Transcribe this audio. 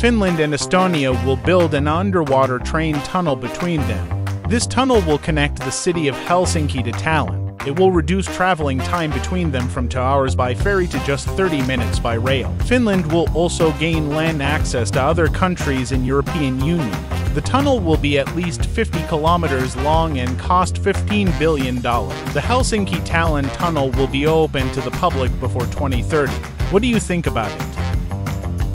Finland and Estonia will build an underwater train tunnel between them. This tunnel will connect the city of Helsinki to Tallinn. It will reduce traveling time between them from 2 hours by ferry to just 30 minutes by rail. Finland will also gain land access to other countries in European Union. The tunnel will be at least 50 kilometers long and cost $15 billion. The Helsinki Tallinn tunnel will be open to the public before 2030. What do you think about it?